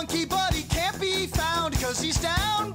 monkey, but he can't be found because he's down